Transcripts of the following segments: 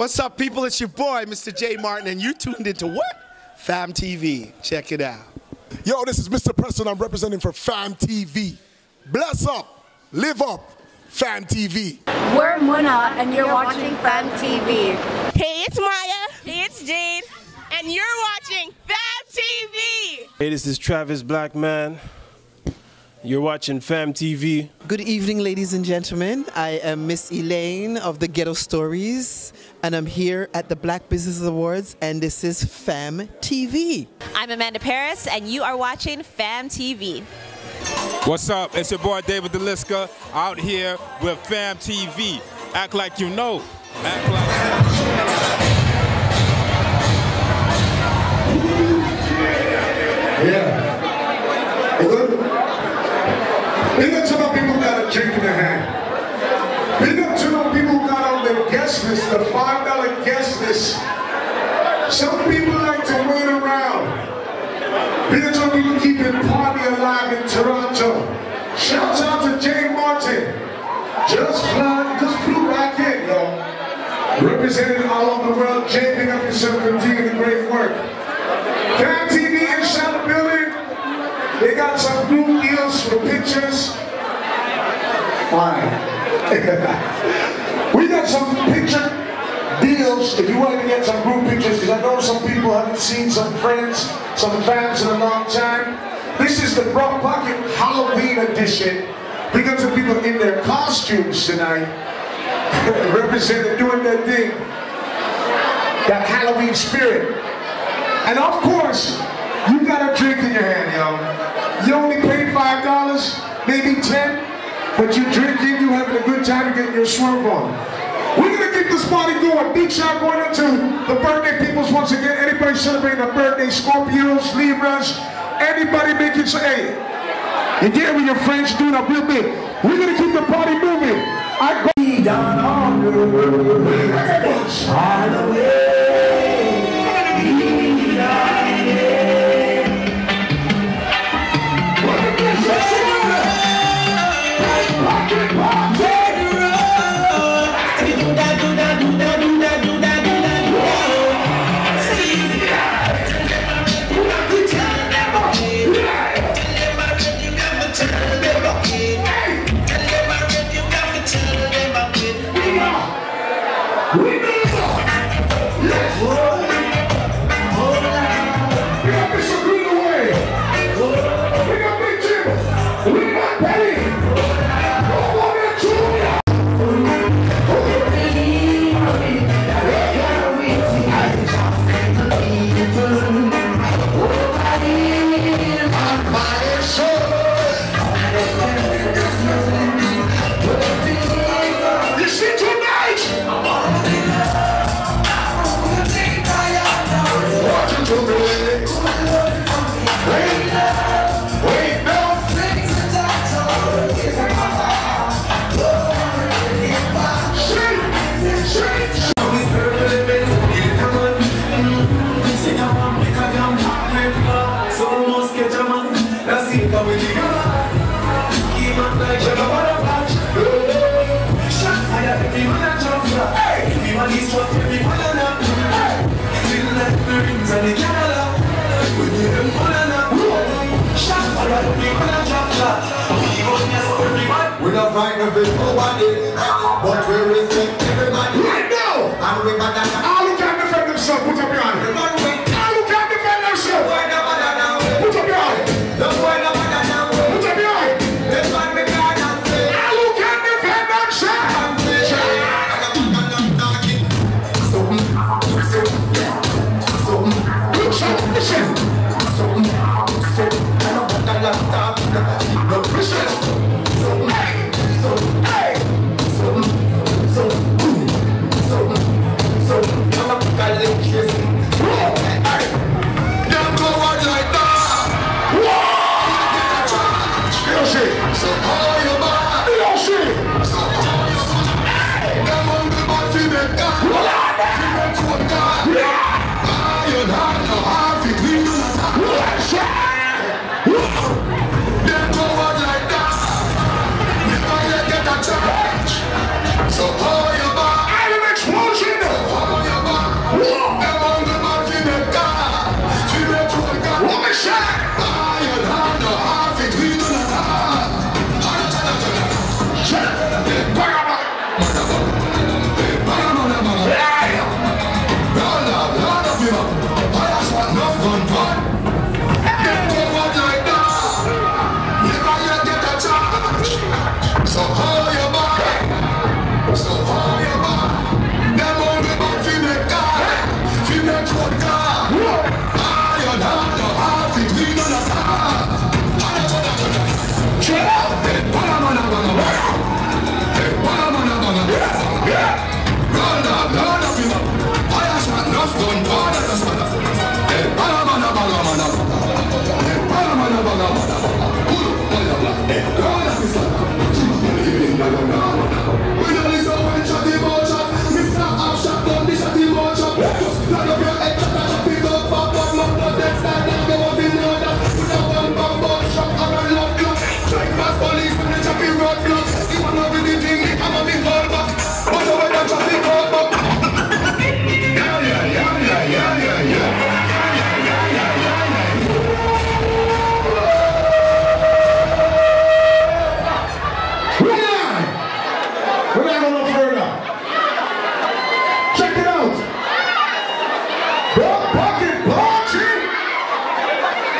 What's up, people? It's your boy, Mr. J. Martin, and you tuned into what? Fam TV. Check it out. Yo, this is Mr. Preston. I'm representing for Fam TV. Bless up, live up, Fam TV. We're Muna, and you're watching Fam TV. Hey, it's Maya. Hey, it's Jade. And you're watching Fam TV. Hey, this is Travis Blackman. You're watching Fam TV. Good evening, ladies and gentlemen. I am Miss Elaine of the Ghetto Stories, and I'm here at the Black Business Awards, and this is Fam TV. I'm Amanda Paris, and you are watching Fam TV. What's up? It's your boy David Deliska out here with Fam TV. Act like you know. Act like. Yeah. You good? Big up to the people who got a drink in their hand. Big up to the people who got on the the $5 guest list. Some people like to wait around. The people keeping party alive in Toronto. Shouts out to Jay Martin. Just fly, just flew back in, yo. Representing all over the world. Jay, big up yourself, continue the great work. Fam TV inside the building. They got some group deals for pictures. Fine. some picture deals if you want to get some group pictures because I know some people haven't seen some friends, some fans in a long time. This is the Bruk Pocket Halloween edition. We got some people in their costumes tonight, representing, doing their thing. That Halloween spirit. And of course, you got a drink in your hand, yo. You only paid five dollars, maybe ten, but you're drinking, You're having a good time, and getting your swerve on. This party going. Big shout going out to the birthday peoples once again. Anybody celebrating a birthday, Scorpios, Libras, anybody making say, hey, you get with your friends doing a real big. We're gonna keep the party moving. I go down under, shine away. Nothing nobody, but we respect everybody. Right now. And we than All who can defend themselves, put up your hand.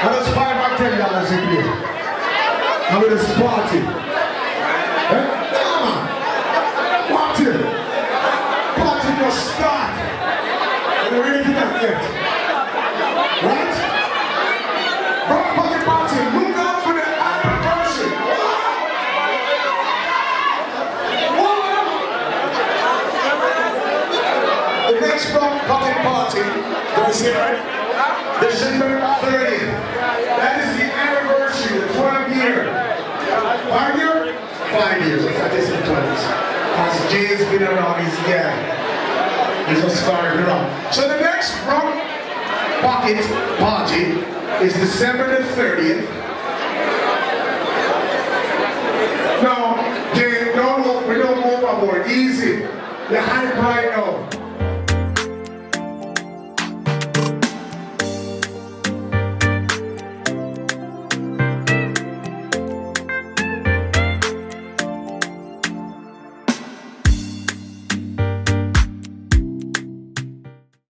Now there's five or ten dollars in here. Now it is party. Eh? Nah. Party. Party just start. You're ready for that. Right? Rock party party. Look out for the other person. What? The next rock party party. Let right. December 30th. That is the anniversary, the 12th year. Five year? Five years. I just said 20s. As Jay's been around, he's, yeah. He's just started around. So the next Bruk Pocket Party is December the 30th. No, Jay, don't, we don't move aboard. Easy. You're high pride now.